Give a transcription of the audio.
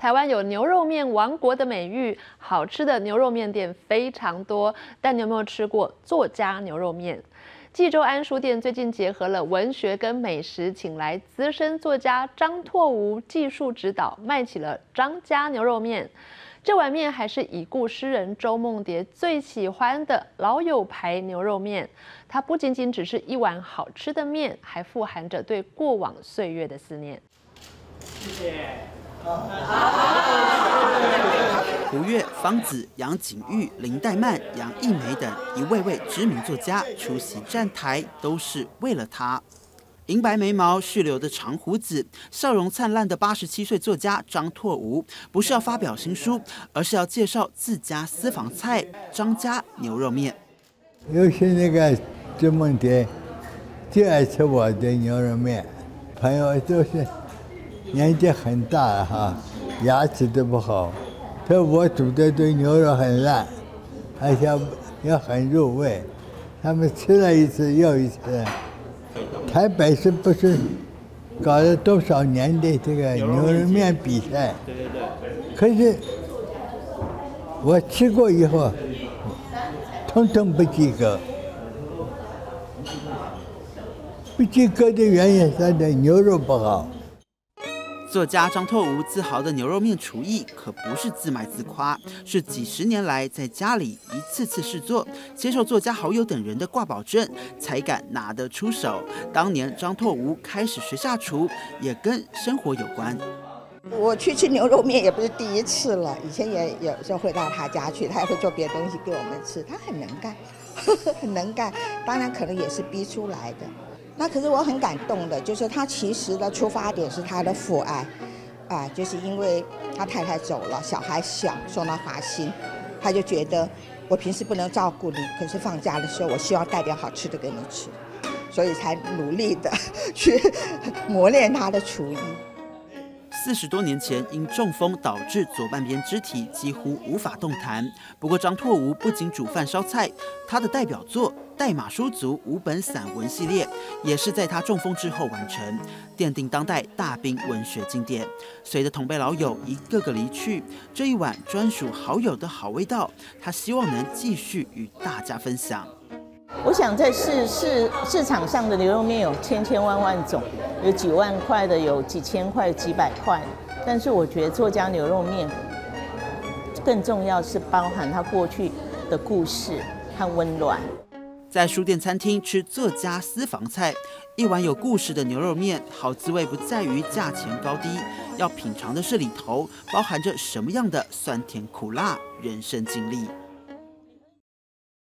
台湾有牛肉面王国的美誉，好吃的牛肉面店非常多。但你有没有吃过作家牛肉面？济州安书店最近结合了文学跟美食，请来资深作家张拓吴技术指导，卖起了张家牛肉面。这碗面还是已故诗人周梦蝶最喜欢的老友牌牛肉面。它不仅仅只是一碗好吃的面，还富含着对过往岁月的思念。谢谢。胡越、方子、杨景玉、林黛曼、杨艺梅等一位位知名作家出席站台，都是为了他。银白眉毛、蓄留的长胡子、笑容灿烂的八十七岁作家张拓吴，不是要发表新书，而是要介绍自家私房菜张家牛肉面。有些那个周梦蝶最爱吃我的牛肉面，朋友都是。年纪很大了哈，牙齿都不好。他说我煮的这牛肉很烂，而且要很入味。他们吃了一次又一次。台北是不是搞了多少年的这个牛肉面比赛？对对对。可是我吃过以后，通通不及格。不及格的原因是它的牛肉不好。作家张拓吴自豪的牛肉面厨艺可不是自卖自夸，是几十年来在家里一次次试做，接受作家好友等人的挂保证，才敢拿得出手。当年张拓吴开始学下厨，也跟生活有关。我去吃牛肉面也不是第一次了，以前也有时候会到他家去，他也会做别的东西给我们吃，他很能干，很能干。当然可能也是逼出来的。那可是我很感动的，就是他其实的出发点是他的父爱，啊，就是因为他太太走了，小孩小，送到华兴，他就觉得我平时不能照顾你，可是放假的时候，我希望带点好吃的给你吃，所以才努力的 去磨练他的厨艺。四十多年前，因中风导致左半边肢体几乎无法动弹。不过张拓吴不仅煮饭烧菜，他的代表作《代码书族》五本散文系列，也是在他中风之后完成，奠定当代大兵文学经典。随着同辈老友一个个离去，这一碗专属好友的好味道，他希望能继续与大家分享。我想在市市市场上的牛肉面有千千万万种，有几万块的，有几千块、几百块。但是我觉得作家牛肉面更重要是包含他过去的故事和温暖。在书店餐厅吃作家私房菜，一碗有故事的牛肉面，好滋味不在于价钱高低，要品尝的是里头包含着什么样的酸甜苦辣人生经历。